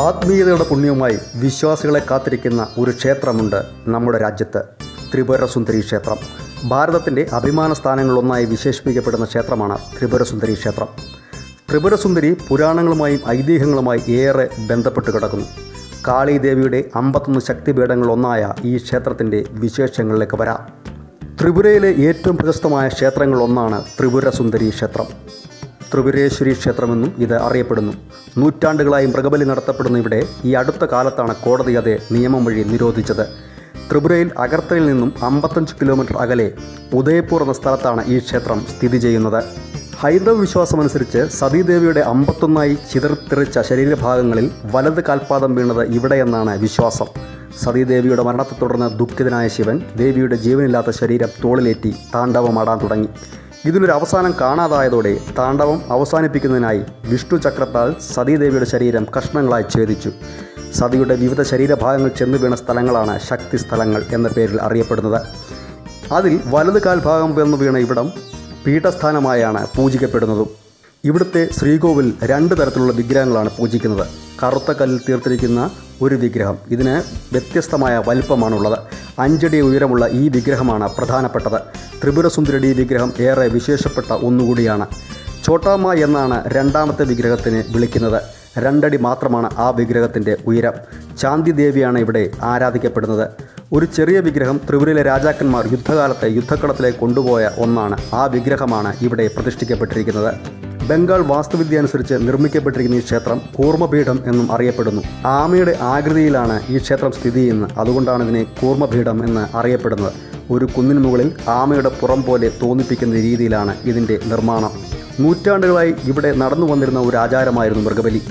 ആത്മീയതയുടെ പുണ്യവുമായി വിശ്വാസികളെ കാത്തിരിക്കുന്ന ഒരു ക്ഷേത്രമുണ്ട് നമ്മുടെ രാജ്യത്ത്. ത്രിപുരസുന്ദരി ക്ഷേത്രം. ഭാരതത്തിന്റെ അഭിമാന സ്ഥാനങ്ങളിലൊന്നായി വിശേഷിപ്പിക്കപ്പെടുന്ന ക്ഷേത്രമാണ് ത്രിപുരസുന്ദരി ക്ഷേത്രം. ത്രിപുരസുന്ദരി പുരാണങ്ങളുമായും ഐതിഹ്യങ്ങളുമായി ഏറെ ബന്ധപ്പെട്ട് കിടക്കുന്നു. കാളിദേവിയുടെ അമ്പത്തൊന്ന് ശക്തിപീഠങ്ങളിലൊന്നായ ഈ ക്ഷേത്രത്തിന്റെ വിശേഷങ്ങളിലേക്ക് വരാം. ത്രിപുരയിലെ ഏറ്റവും പ്രശസ്തമായ ക്ഷേത്രങ്ങളൊന്നാണ് ത്രിപുര സുന്ദരി ക്ഷേത്രം. ത്രിപുരേശ്വരി ക്ഷേത്രമെന്നും ഇത് അറിയപ്പെടുന്നു. നൂറ്റാണ്ടുകളായി മൃഗബലി നടത്തപ്പെടുന്ന ഇവിടെ ഈ അടുത്ത കാലത്താണ് കോടതി അത് നിയമം വഴി നിരോധിച്ചത്. ത്രിപുരയിൽ അഗർത്തയിൽ നിന്നും അമ്പത്തഞ്ച് കിലോമീറ്റർ അകലെ ഉദയപൂർ എന്ന സ്ഥലത്താണ് ഈ ക്ഷേത്രം സ്ഥിതി ചെയ്യുന്നത്. ഹൈന്ദവ വിശ്വാസമനുസരിച്ച് സതീദേവിയുടെ അമ്പത്തൊന്നായി ചിതറിത്തെറിച്ച ശരീരഭാഗങ്ങളിൽ വലത് കാൽപാദം വീണത് ഇവിടെയെന്നാണ് വിശ്വാസം. സതീദേവിയുടെ മരണത്തെ തുടർന്ന് ദുഃഖിതനായ ശിവൻ ദേവിയുടെ ജീവനില്ലാത്ത ശരീരം തോളിലേറ്റി താണ്ഡവമാടാൻ തുടങ്ങി. ഇതിനൊരു അവസാനം കാണാതായതോടെ താണ്ഡവം അവസാനിപ്പിക്കുന്നതിനായി വിഷ്ണു ചക്രത്താൽ സതീദേവിയുടെ ശരീരം കഷ്ണങ്ങളായി ഛേദിച്ചു. സതിയുടെ വിവിധ ശരീരഭാഗങ്ങൾ ചെന്നു വീണ സ്ഥലങ്ങളാണ് ശക്തി സ്ഥലങ്ങൾ എന്ന പേരിൽ അറിയപ്പെടുന്നത്. അതിൽ വലത് കാൽഭാഗം വന്നു വീണ ഇവിടം പീഠസ്ഥാനമായാണ് പൂജിക്കപ്പെടുന്നതും. ഇവിടുത്തെ ശ്രീകോവിൽ രണ്ട് തരത്തിലുള്ള വിഗ്രഹങ്ങളാണ് പൂജിക്കുന്നത്. കറുത്ത കല്ലിൽ തീർത്തിരിക്കുന്ന ഒരു വിഗ്രഹം. ഇതിന് വ്യത്യസ്തമായ വലിപ്പമാണുള്ളത്. അഞ്ചടി ഉയരമുള്ള ഈ വിഗ്രഹമാണ് പ്രധാനപ്പെട്ടത്. ത്രിപുരസുന്ദരടി വിഗ്രഹം ഏറെ വിശേഷപ്പെട്ട ഒന്നുകൂടിയാണ്. ചോട്ടാമ്മ എന്നാണ് രണ്ടാമത്തെ വിഗ്രഹത്തിന് വിളിക്കുന്നത്. രണ്ടടി മാത്രമാണ് ആ വിഗ്രഹത്തിന്റെ ഉയരം. ചാന്തി ദേവിയാണ് ഇവിടെ ആരാധിക്കപ്പെടുന്നത്. ഒരു ചെറിയ വിഗ്രഹം ത്രിപുരയിലെ രാജാക്കന്മാർ യുദ്ധകാലത്തെ യുദ്ധക്കളത്തിലേക്ക് കൊണ്ടുപോയ ഒന്നാണ്. ആ വിഗ്രഹമാണ് ഇവിടെ പ്രതിഷ്ഠിക്കപ്പെട്ടിരിക്കുന്നത്. ബംഗാൾ വാസ്തുവിദ്യ അനുസരിച്ച് നിർമ്മിക്കപ്പെട്ടിരിക്കുന്ന ഈ ക്ഷേത്രം കൂർമ്മപീഠം എന്നും അറിയപ്പെടുന്നു. ആമയുടെ ആകൃതിയിലാണ് ഈ ക്ഷേത്രം സ്ഥിതി ചെയ്യുന്നത്. അതുകൊണ്ടാണ് ഇതിനെ കൂർമ്മപീഠം എന്ന് അറിയപ്പെടുന്നത്. ഒരു കുന്നിന് മുകളിൽ ആമയുടെ പുറം പോലെ തോന്നിപ്പിക്കുന്ന രീതിയിലാണ് ഇതിന്റെ നിർമ്മാണം. നൂറ്റാണ്ടുകളായി ഇവിടെ നടന്നു വന്നിരുന്ന ഒരു ആചാരമായിരുന്നു മൃഗബലി.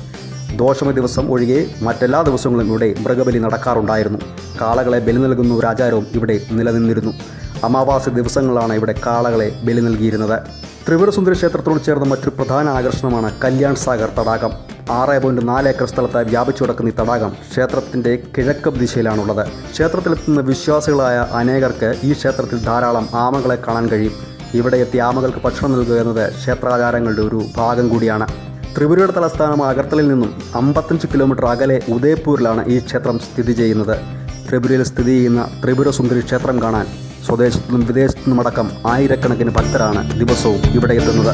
ദോഷമ ദിവസം ഒഴികെ മറ്റെല്ലാ ദിവസങ്ങളും ഇവിടെ മൃഗബലി നടക്കാറുണ്ടായിരുന്നു. കാളകളെ ബലി നൽകുന്ന ഒരു ആചാരവും ഇവിടെ നിലനിന്നിരുന്നു. അമാവാസി ദിവസങ്ങളാണ് ഇവിടെ കാളകളെ ബലി നൽകിയിരുന്നത്. ത്രിപുരസുന്ദരി ക്ഷേത്രത്തോട് ചേർന്ന മറ്റൊരു പ്രധാന ആകർഷണമാണ് കല്യാൺ സാഗർ തടാകം. ആറ് പോയിന്റ് നാല് ഏക്കർ സ്ഥലത്ത് വ്യാപിച്ചു കിടക്കുന്ന ഈ തടാകം ക്ഷേത്രത്തിന്റെ കിഴക്ക് ദിശയിലാണുള്ളത്. ക്ഷേത്രത്തിലെത്തുന്ന വിശ്വാസികളായ അനേകർക്ക് ഈ ക്ഷേത്രത്തിൽ ധാരാളം ആമകളെ കാണാൻ കഴിയും. ഇവിടെ എത്തിയ ആമകൾക്ക് ഭക്ഷണം നൽകുക എന്നത് ക്ഷേത്രാചാരങ്ങളുടെ ഒരു ഭാഗം കൂടിയാണ്. ത്രിപുരയുടെ തലസ്ഥാനം അഗർത്തലിൽ നിന്നും അമ്പത്തഞ്ച് കിലോമീറ്റർ അകലെ ഉദയപൂരിലാണ് ഈ ക്ഷേത്രം സ്ഥിതി ചെയ്യുന്നത്. ത്രിപുരയിൽ സ്ഥിതി ചെയ്യുന്ന ത്രിപുര സുന്ദരി ക്ഷേത്രം കാണാൻ സ്വദേശത്തു നിന്നും വിദേശത്തു നിന്നുമടക്കം ആയിരക്കണക്കിന് ഭക്തരാണ് ദിവസവും ഇവിടെ എത്തുന്നത്.